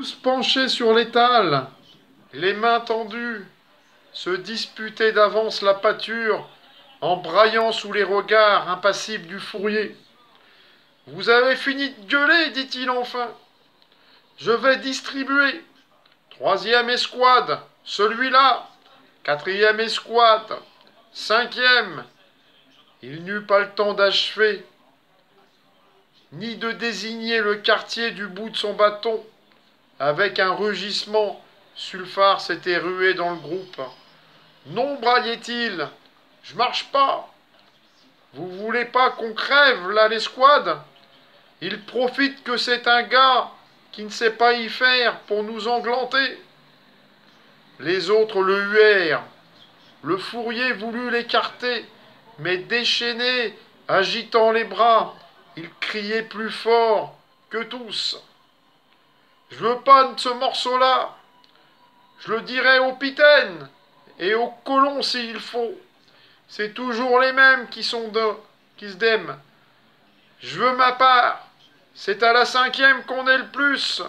Tous penchés sur l'étal, les mains tendues, se disputaient d'avance la pâture, en braillant sous les regards impassibles du fourrier. Vous avez fini de gueuler, dit-il enfin. Je vais distribuer. Troisième escouade, celui-là. Quatrième escouade, cinquième. Il n'eut pas le temps d'achever, ni de désigner le quartier du bout de son bâton. Avec un rugissement, Sulfar s'était rué dans le groupe. Non, braillait-il, je marche pas. Vous voulez pas qu'on crève là l'escouade? Il profite que c'est un gars qui ne sait pas y faire pour nous englanter. Les autres le huèrent. Le fourrier voulut l'écarter, mais déchaîné, agitant les bras, il criait plus fort que tous. Je veux pas de ce morceau-là. Je le dirai au pitaine et au colon s'il faut. C'est toujours les mêmes qui sont qui se dèment. Je veux ma part. C'est à la cinquième qu'on est le plus.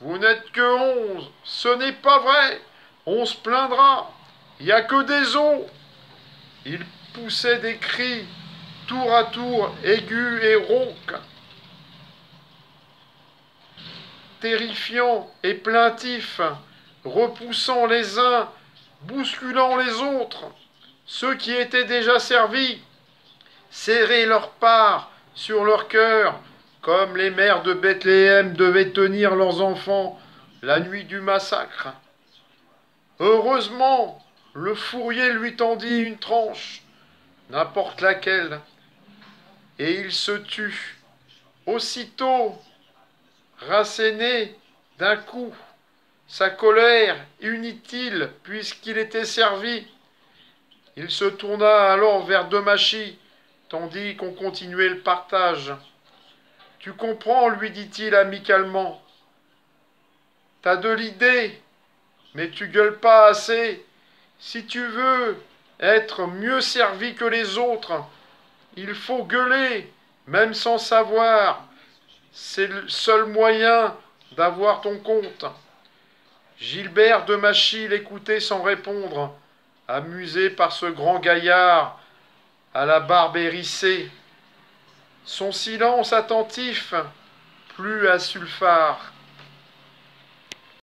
Vous n'êtes que onze. Ce n'est pas vrai. On se plaindra. Il n'y a que des os. Il poussait des cris, tour à tour, aigus et rauques. Terrifiants et plaintifs, repoussant les uns, bousculant les autres. Ceux qui étaient déjà servis serraient leur part sur leur cœur, comme les mères de Bethléem devaient tenir leurs enfants la nuit du massacre. Heureusement, le fourrier lui tendit une tranche, n'importe laquelle, et il se tut. Aussitôt, rasséné d'un coup, sa colère inutile puisqu'il était servi, il se tourna alors vers Demachie, tandis qu'on continuait le partage. Tu comprends, lui dit-il amicalement. T'as de l'idée, mais tu gueules pas assez. Si tu veux être mieux servi que les autres, il faut gueuler, même sans savoir. C'est le seul moyen d'avoir ton compte. Gilbert de Machy l'écoutait sans répondre, amusé par ce grand gaillard à la barbe hérissée. Son silence attentif plut à Sulfard.